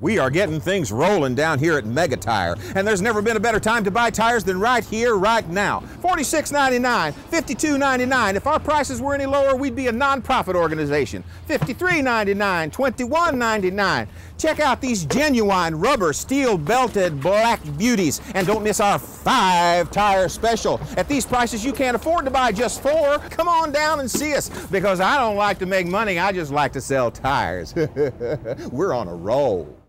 We are getting things rolling down here at Mega Tire, and there's never been a better time to buy tires than right here, right now. $46.99, $52.99. If our prices were any lower, we'd be a nonprofit organization. $53.99, $21.99. Check out these genuine rubber steel belted black beauties, and don't miss our five tire special. At these prices, you can't afford to buy just four. Come on down and see us, because I don't like to make money, I just like to sell tires. We're on a roll.